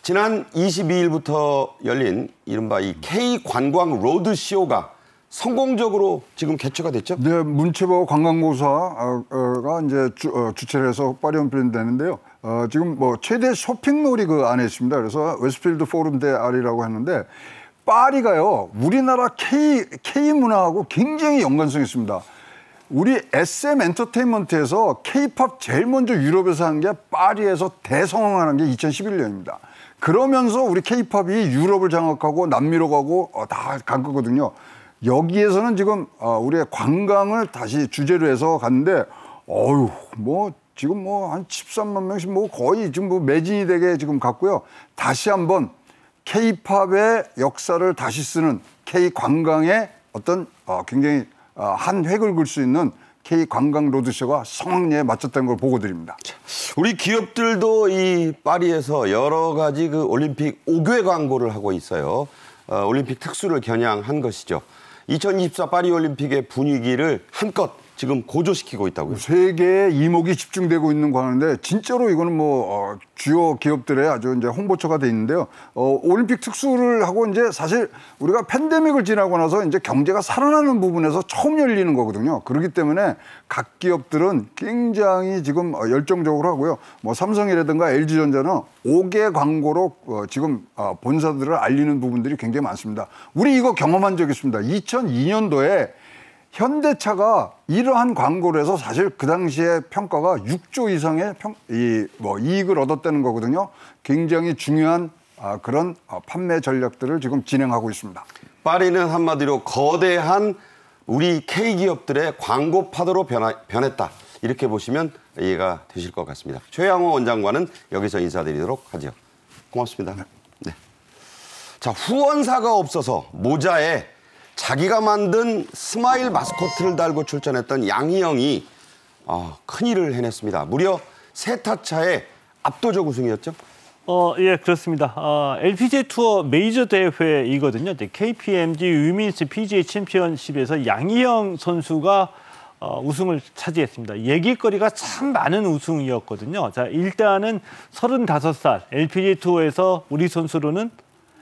지난 22일부터 열린 이른바 이 K 관광 로드 쇼가 성공적으로 지금 개최가 됐죠? 네, 문체부 관광공사가 이제 주, 어, 주최를 해서 파리 올림픽이 되는데요. 어, 지금 뭐 최대 쇼핑몰이 그 안에 있습니다. 그래서 웨스트필드 포럼 데 알이라고 했는데 파리가요 우리나라 K K 문화하고 굉장히 연관성이 있습니다. 우리 SM 엔터테인먼트에서 K-팝 제일 먼저 유럽에서 한 게 파리에서 대성공한 게 2011년입니다. 그러면서 우리 K-팝이 유럽을 장악하고 남미로 가고 어, 다간 거거든요. 여기에서는 지금 어, 우리의 관광을 다시 주제로 해서 갔는데 어유 뭐 지금 뭐 한 13만 명씩 뭐 거의 지금 뭐 매진이 되게 지금 갔고요. 다시 한번 K-팝의 역사를 다시 쓰는 K 관광의 어떤 어, 굉장히 어, 한 획을 글 수 있는 K 관광 로드쇼가 성황리에 마쳤다는 걸 보고 드립니다. 우리 기업들도 이 파리에서 여러 가지 그 올림픽 5개 광고를 하고 있어요. 어, 올림픽 특수를 겨냥한 것이죠. 2024 파리 올림픽의 분위기를 한껏 지금 고조시키고 있다고요. 세계의 이목이 집중되고 있는 과인데 진짜로 이거는 뭐 어, 주요 기업들의 아주 이제 홍보처가 돼 있는데요. 어, 올림픽 특수를 하고 이제 사실 우리가 팬데믹을 지나고 나서 이제 경제가 살아나는 부분에서 처음 열리는 거거든요. 그렇기 때문에 각 기업들은 굉장히 지금 어, 열정적으로 하고요. 뭐 삼성이라든가 LG전자는 5개 광고로 어, 지금 어, 본사들을 알리는 부분들이 굉장히 많습니다. 우리 이거 경험한 적이 있습니다. 2002년도에 현대차가 이러한 광고를 해서 사실 그 당시에 평가가 6조 이상의 평, 이, 뭐 이익을 얻었다는 거거든요. 굉장히 중요한 아, 그런 어, 판매 전략들을 지금 진행하고 있습니다. 파리는 한마디로 거대한 우리 K 기업들의 광고 파도로 변화, 변했다. 이렇게 보시면 이해가 되실 것 같습니다. 최양호 원장과는 여기서 인사드리도록 하죠. 고맙습니다. 네. 자, 후원사가 없어서 모자에 자기가 만든 스마일 마스코트를 달고 출전했던 양희영이 아, 큰일을 해냈습니다. 무려 세 타차의 압도적 우승이었죠. 어, 예, 그렇습니다. 어, LPGA 투어 메이저 대회이거든요. KPMG 위민스 PGA 챔피언십에서 양희영 선수가 어, 우승을 차지했습니다. 얘기거리가 참 많은 우승이었거든요. 자, 일단은 35살 LPGA 투어에서 우리 선수로는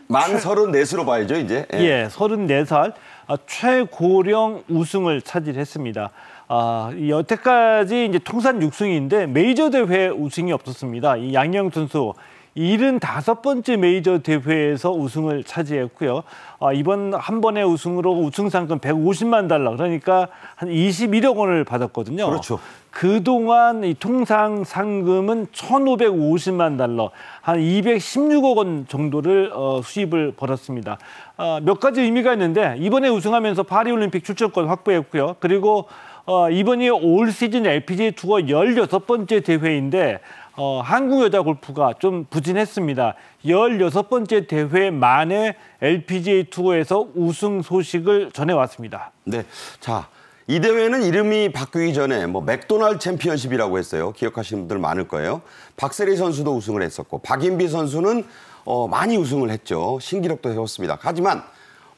만 서른 넷으로 봐야죠, 이제. 예. 예, 34살 아, 최고령 우승을 차지했습니다. 아, 이 여태까지 이제 통산 6승인데 메이저 대회 우승이 없었습니다. 이 양영 선수 75번째 메이저 대회에서 우승을 차지했고요. 아, 이번 한 번의 우승으로 우승 상금 150만 달러, 그러니까 한 21억 원을 받았거든요. 그렇죠. 그동안 이 통상 상금은 1,550만 달러, 한 216억 원 정도를 어, 수입을 벌었습니다. 어, 몇 가지 의미가 있는데 이번에 우승하면서 파리 올림픽 출전권 확보했고요. 그리고 어, 이번이 올 시즌 LPGA 투어 16번째 대회인데 어, 한국 여자 골프가 좀 부진했습니다. 16번째 대회 만에 LPGA 투어에서 우승 소식을 전해왔습니다. 네. 자, 이 대회는 이름이 바뀌기 전에 뭐 맥도날드 챔피언십이라고 했어요. 기억하시는 분들 많을 거예요. 박세리 선수도 우승을 했었고 박인비 선수는 어, 많이 우승을 했죠. 신기록도 세웠습니다. 하지만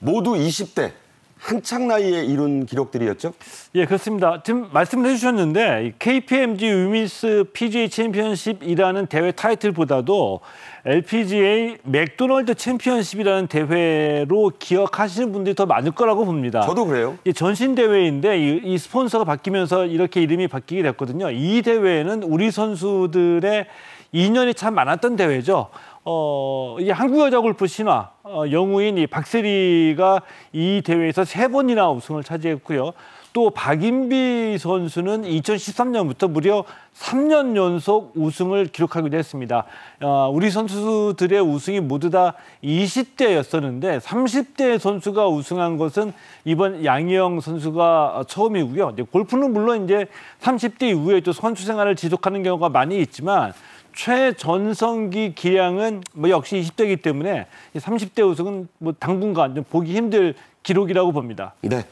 모두 20대 한창 나이에 이룬 기록들이었죠? 예, 그렇습니다. 지금 말씀을 해주셨는데 KPMG 위민스 PGA 챔피언십이라는 대회 타이틀보다도 LPGA 맥도널드 챔피언십이라는 대회로 기억하시는 분들이 더 많을 거라고 봅니다. 저도 그래요. 이 전신 대회인데 이, 이 스폰서가 바뀌면서 이렇게 이름이 바뀌게 됐거든요. 이 대회는 우리 선수들의 인연이 참 많았던 대회죠. 어, 이 한국 여자 골프 신화 어, 영우인 이 박세리가 이 대회에서 세 번이나 우승을 차지했고요. 또 박인비 선수는 2013년부터 무려 3년 연속 우승을 기록하기도 했습니다. 어, 우리 선수들의 우승이 모두 다 20대였었는데 30대 선수가 우승한 것은 이번 양희영 선수가 처음이고요. 골프는 물론 이제 30대 이후에 또 선수 생활을 지속하는 경우가 많이 있지만 최전성기 기량은 뭐 역시 20대이기 때문에 30대 우승은 뭐 당분간 좀 보기 힘들 기록이라고 봅니다. 네.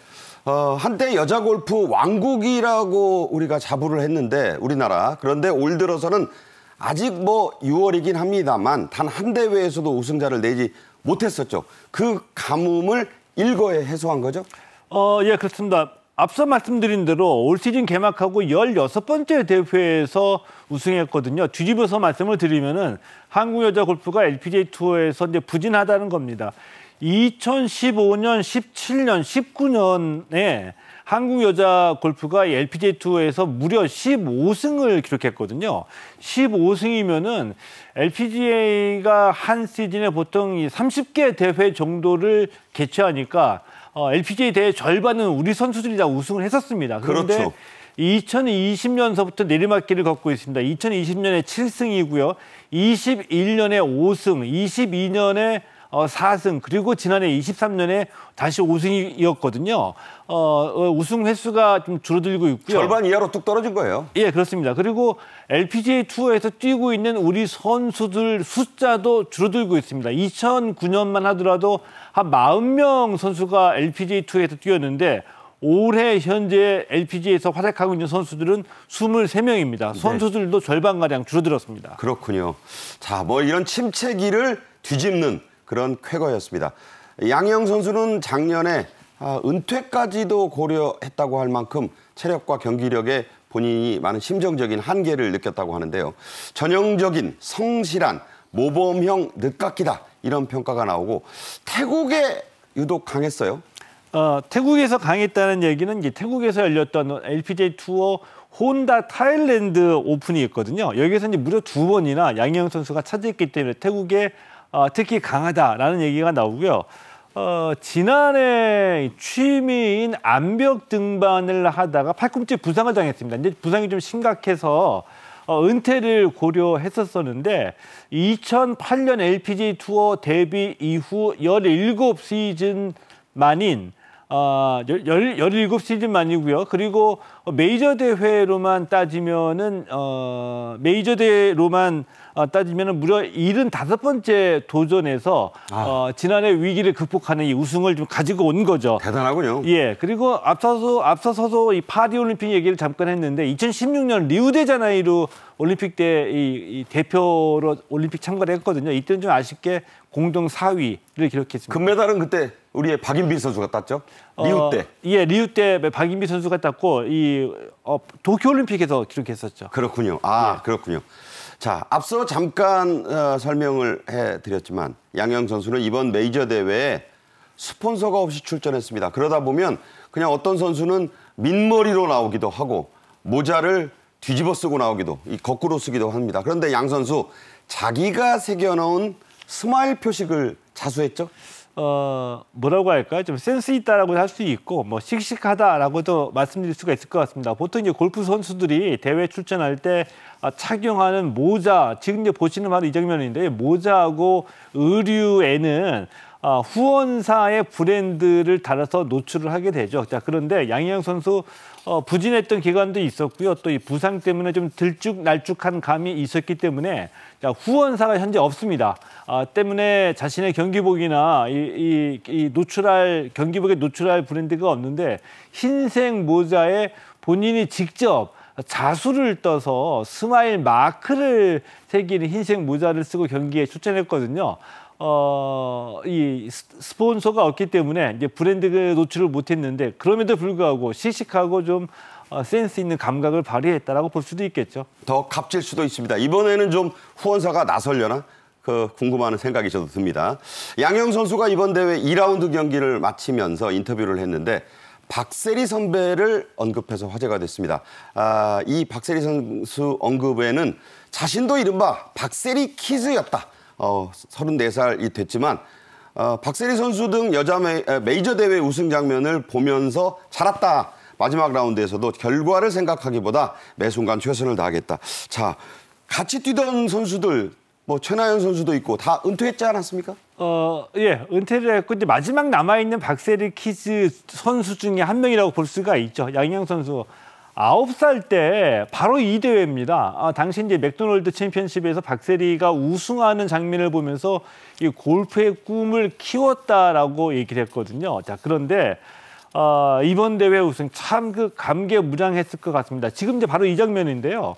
어, 한때 여자 골프 왕국이라고 우리가 자부를 했는데 우리나라 그런데 올 들어서는 아직 뭐 6월이긴 합니다만 단 한 대회에서도 우승자를 내지 못했었죠. 그 가뭄을 일거에 해소한 거죠? 어, 예, 그렇습니다. 앞서 말씀드린 대로 올 시즌 개막하고 16번째 대회에서 우승했거든요. 뒤집어서 말씀을 드리면은 한국 여자 골프가 LPGA 투어에서 이제 부진하다는 겁니다. 2015년, 17년, 19년에 한국 여자 골프가 LPGA 투어에서 무려 15승을 기록했거든요. 15승이면은 LPGA가 한 시즌에 보통 30개 대회 정도를 개최하니까 어, LPGA 대회 절반은 우리 선수들이 다 우승을 했었습니다. 그런데 그렇죠. 2020년서부터 내리막길을 걷고 있습니다. 2020년에 7승이고요. 21년에 5승, 22년에 어, 4승, 그리고 지난해 23년에 다시 5승이었거든요. 어, 어, 우승 횟수가 좀 줄어들고 있고요. 절반 이하로 뚝 떨어진 거예요. 예, 그렇습니다. 그리고 LPGA 투어에서 뛰고 있는 우리 선수들 숫자도 줄어들고 있습니다. 2009년만 하더라도 한 40명 선수가 LPGA 투어에서 뛰었는데 올해 현재 LPGA에서 활약하고 있는 선수들은 23명입니다. 선수들도 절반가량 줄어들었습니다. 그렇군요. 자, 뭐 이런 침체기를 뒤집는 그런 쾌거였습니다. 양영 선수는 작년에 아, 은퇴까지도 고려했다고 할 만큼 체력과 경기력에 본인이 많은 심정적인 한계를 느꼈다고 하는데요. 전형적인 성실한 모범형 늦깎이다 이런 평가가 나오고 태국에 유독 강했어요. 어, 태국에서 강했다는 얘기는 이제 태국에서 열렸던 LPGA 투어 혼다 타일랜드 오픈이 있거든요. 여기서 이제 무려 두 번이나 양희영 선수가 차지했기 때문에 태국에 어, 특히 강하다라는 얘기가 나오고요. 어, 지난해 취미인 암벽 등반을 하다가 팔꿈치 부상을 당했습니다. 이제 부상이 좀 심각해서 어, 은퇴를 고려했었었는데 2008년 LPGA 투어 데뷔 이후 17시즌 만인 어, 17시즌 만이고요. 그리고 메이저 대회로만 따지면은 어, 메이저 대회로만 어, 따지면은 무려 75번째 도전에서 아. 어, 지난해 위기를 극복하는 이 우승을 좀 가지고 온 거죠. 대단하군요. 예, 그리고 앞서서 앞서서도 이 파리 올림픽 얘기를 잠깐 했는데 2016년 리우데자네이루 올림픽 때 이 대표로 올림픽 참가를 했거든요. 이때는 좀 아쉽게 공동 4위를 기록했습니다. 금메달은 그때 우리의 박인비 선수가 땄죠. 리우 때. 어, 예, 리우 때 박인비 선수가 땄고 이 어, 도쿄 올림픽에서 기록했었죠. 그렇군요. 아, 예. 그렇군요. 자, 앞서 잠깐 어, 설명을 해드렸지만 양영 선수는 이번 메이저 대회에 스폰서가 없이 출전했습니다. 그러다 보면 그냥 어떤 선수는 민머리로 나오기도 하고 모자를 뒤집어 쓰고 나오기도 이 거꾸로 쓰기도 합니다. 그런데 양 선수 자기가 새겨놓은 스마일 표식을 자수했죠. 어, 뭐라고 할까요? 좀 센스 있다라고 할 수 있고, 뭐, 씩씩하다라고도 말씀드릴 수가 있을 것 같습니다. 보통 이제 골프 선수들이 대회 출전할 때 아, 착용하는 모자, 지금 이제 보시는 바로 이 장면인데, 모자하고 의류에는 아, 후원사의 브랜드를 달아서 노출을 하게 되죠. 자, 그런데 양희영 선수 어, 부진했던 기간도 있었고요. 또 이 부상 때문에 좀 들쭉날쭉한 감이 있었기 때문에 자, 후원사가 현재 없습니다. 아, 때문에 자신의 경기복이나 이, 이, 이 노출할 경기복에 노출할 브랜드가 없는데 흰색 모자에 본인이 직접 자수를 떠서 스마일 마크를 새기는 흰색 모자를 쓰고 경기에 출전했거든요. 어, 이 스폰서가 없기 때문에 이제 브랜드 노출을 못했는데 그럼에도 불구하고 씩씩하고 좀 어, 센스 있는 감각을 발휘했다라고 볼 수도 있겠죠. 더 값질 수도 있습니다. 이번에는 좀 후원사가 나설려나? 그 궁금한 생각이 저도 듭니다. 양영 선수가 이번 대회 2라운드 경기를 마치면서 인터뷰를 했는데 박세리 선배를 언급해서 화제가 됐습니다. 아, 이 박세리 선수 언급에는 자신도 이른바 박세리 키즈였다. 어, 34살이 됐지만 어, 박세리 선수 등 여자 메, 메이저 대회 우승 장면을 보면서 자랐다. 마지막 라운드에서도 결과를 생각하기보다 매 순간 최선을 다하겠다. 자, 같이 뛰던 선수들 뭐 최나연 선수도 있고 다 은퇴했지 않았습니까? 어, 예, 은퇴를 했고 이제 마지막 남아 있는 박세리 키즈 선수 중에 한 명이라고 볼 수가 있죠. 양희영 선수. 아홉 살 때 바로 이 대회입니다. 아, 당시 이제 맥도널드 챔피언십에서 박세리가 우승하는 장면을 보면서 이 골프의 꿈을 키웠다라고 얘기를 했거든요. 자, 그런데 어, 이번 대회 우승 참 그 감개무량했을 것 같습니다. 지금 이제 바로 이 장면인데요.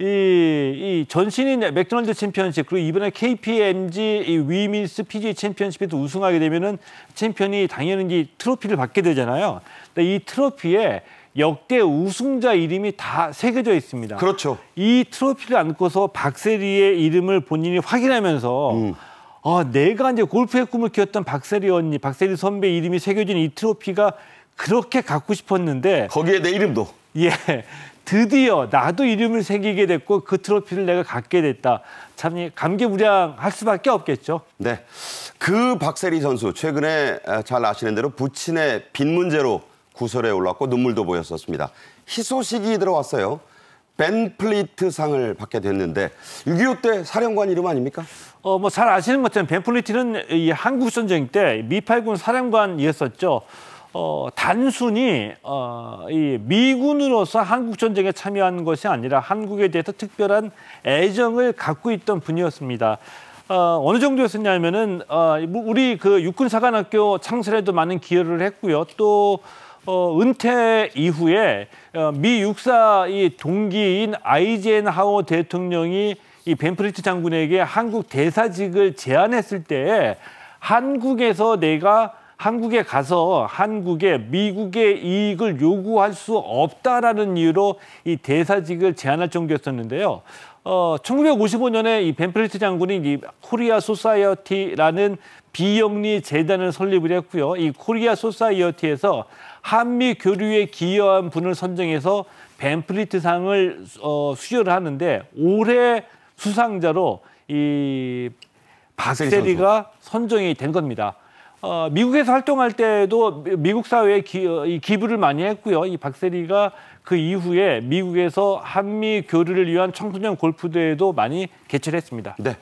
이, 이 전신인 맥도날드 챔피언십 그리고 이번에 KPMG 이 Women's PGA 챔피언십에도 우승하게 되면은 챔피언이 당연히 이 트로피를 받게 되잖아요. 근데 이 트로피에 역대 우승자 이름이 다 새겨져 있습니다. 그렇죠. 이 트로피를 안고서 박세리의 이름을 본인이 확인하면서 음. 아, 내가 이제 골프의 꿈을 키웠던 박세리 언니, 박세리 선배 이름이 새겨진 이 트로피가 그렇게 갖고 싶었는데 거기에 내 이름도 예. 드디어 나도 이름을 새기게 됐고 그 트로피를 내가 갖게 됐다. 참 감개무량할 수밖에 없겠죠. 네. 그 박세리 선수 최근에 잘 아시는 대로 부친의 빚 문제로 구설에 올랐고 눈물도 보였었습니다. 희소식이 들어왔어요. 밴 플리트 상을 받게 됐는데 6.25 때 사령관 이름 아닙니까? 어, 뭐 잘 아시는 것처럼 밴 플리트는 이 한국 전쟁 때 미팔군 사령관이었었죠. 어, 단순히 어, 이 미군으로서 한국 전쟁에 참여한 것이 아니라 한국에 대해서 특별한 애정을 갖고 있던 분이었습니다. 어, 어느 정도였었냐면은 어, 우리 그 육군사관학교 창설에도 많은 기여를 했고요. 또 어, 은퇴 이후에 어, 미 육사 이 동기인 아이젠하워 대통령이 이 벤프리트 장군에게 한국 대사직을 제안했을 때 한국에서 내가 한국에 가서 한국에 미국의 이익을 요구할 수 없다라는 이유로 이 대사직을 제안할 정도였었는데요. 어, 1955년에 이 밴플리트 장군이 이 코리아 소사이어티라는 비영리 재단을 설립을 했고요. 이 코리아 소사이어티에서 한미 교류에 기여한 분을 선정해서 밴플리트상을 어, 수여를 하는데 올해 수상자로 이 박세리가 선정이 된 겁니다. 어, 미국에서 활동할 때도 미국 사회에 기, 이 기부를 많이 했고요. 이 박세리가 그 이후에 미국에서 한미 교류를 위한 청소년 골프 대회도 많이 개최를 했습니다. 네.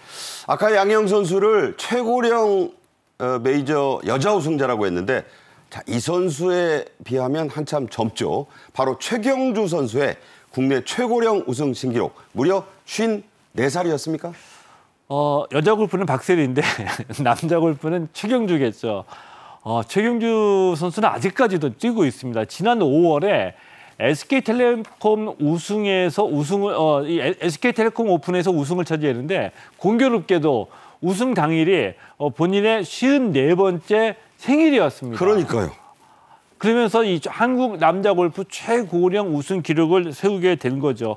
아까 양영 선수를 최고령 어, 메이저 여자 우승자라고 했는데 자, 이 선수에 비하면 한참 젊죠. 바로 최경주 선수의 국내 최고령 우승 신기록 무려 54살이었습니까? 어, 여자 골프는 박세리인데 남자 골프는 최경주겠죠. 어, 최경주 선수는 아직까지도 뛰고 있습니다. 지난 5월에 SK텔레콤 우승에서 우승을 어, 이 SK텔레콤 오픈에서 우승을 차지했는데 공교롭게도 우승 당일이 어, 본인의 54번째 생일이었습니다. 그러니까요. 그러면서 이 한국 남자 골프 최고령 우승 기록을 세우게 된 거죠.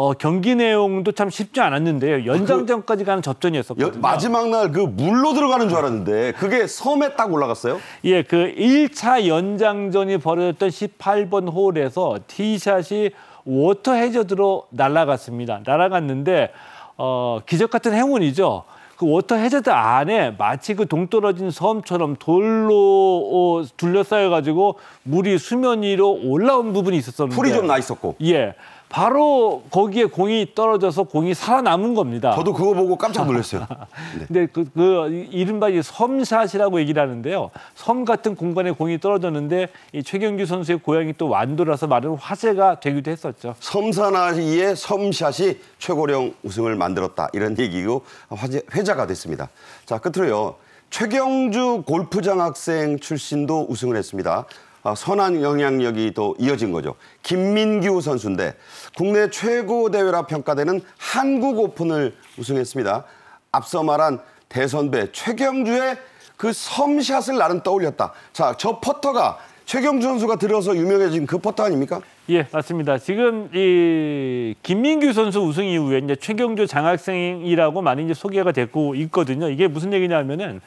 어, 경기 내용도 참 쉽지 않았는데요. 연장전까지 가는 접전이었었거든요. 마지막 날 그 물로 들어가는 줄 알았는데 그게 섬에 딱 올라갔어요? 예, 그 1차 연장전이 벌어졌던 18번 홀에서 티샷이 워터 해저드로 날아갔습니다. 날아갔는데 어, 기적 같은 행운이죠. 그 워터 해저드 안에 마치 그 동떨어진 섬처럼 돌로 어, 둘러싸여 가지고 물이 수면 위로 올라온 부분이 있었었는데 풀이 좀 나 있었고 예 바로 거기에 공이 떨어져서 공이 살아남은 겁니다. 저도 그거 보고 깜짝 놀랐어요. 네. 근데 그, 그 이른바 이 섬샷이라고 얘기를 하는데요. 섬 같은 공간에 공이 떨어졌는데 이 최경규 선수의 고향이 또 완도라서 말은 화제가 되기도 했었죠. 섬사나이의 섬샷이 최고령 우승을 만들었다 이런 얘기고 화제 회자가 됐습니다. 자 끝으로요 최경주 골프장 학생 출신도 우승을 했습니다. 아, 선한 영향력이 또 이어진 거죠. 김민규 선수인데 국내 최고 대회라 평가되는 한국 오픈을 우승했습니다. 앞서 말한 대선배 최경주의 그 섬샷을 나는 떠올렸다. 자, 저 퍼터가 최경주 선수가 들어서 유명해진 그 퍼터 아닙니까? 예, 맞습니다. 지금 이 김민규 선수 우승 이후에 이제 최경주 장학생이라고 많이 이제 소개가 됐고 있거든요. 이게 무슨 얘기냐면은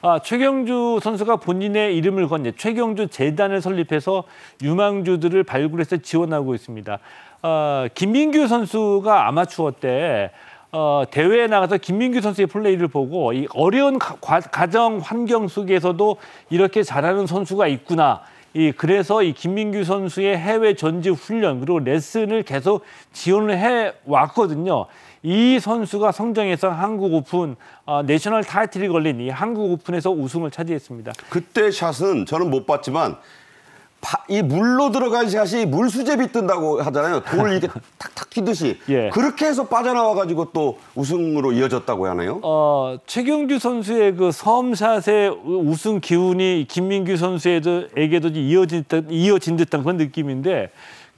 아, 최경주 선수가 본인의 이름을 건 최경주 재단을 설립해서 유망주들을 발굴해서 지원하고 있습니다. 어, 김민규 선수가 아마추어 때 어, 대회에 나가서 김민규 선수의 플레이를 보고 이 어려운 가, 가정 환경 속에서도 이렇게 잘하는 선수가 있구나. 이 그래서 이 김민규 선수의 해외 전지 훈련 그리고 레슨을 계속 지원을 해 왔거든요. 이 선수가 성장해서 한국 오픈 어, national 타이틀이 걸린 이 한국 오픈에서 우승을 차지했습니다. 그때 샷은 저는 못 봤지만 이 물로 들어간 샷이 물수제비 뜬다고 하잖아요. 돌 이렇게 탁탁 튀듯이. 예. 그렇게 해서 빠져나와가지고 또 우승으로 이어졌다고 하나요? 어, 최경주 선수의 그 섬샷의 우승 기운이 김민규 선수에게도 이어진, 이어진 듯한 그런 느낌인데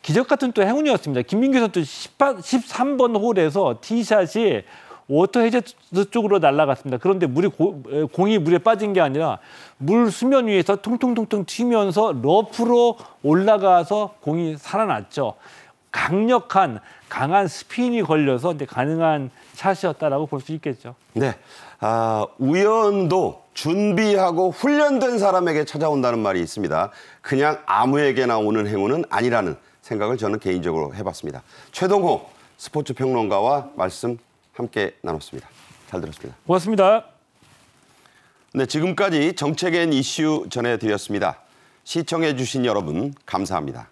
기적 같은 또 행운이었습니다. 김민규 선수 18, 13번 홀에서 티샷이 워터 해저드 쪽으로 날아갔습니다. 그런데 물이 고, 공이 물에 빠진 게 아니라 물 수면 위에서 통통통통 튀면서 러프로 올라가서 공이 살아났죠. 강력한 강한 스핀이 걸려서 이제 가능한 샷이었다라고 볼 수 있겠죠. 네, 아, 우연도 준비하고 훈련된 사람에게 찾아온다는 말이 있습니다. 그냥 아무에게나 오는 행운은 아니라는 생각을 저는 개인적으로 해봤습니다. 최동호 스포츠 평론가와 말씀 함께 나눴습니다. 잘 들었습니다. 고맙습니다. 네, 지금까지 정책엔 이슈 전해드렸습니다. 시청해주신 여러분 감사합니다.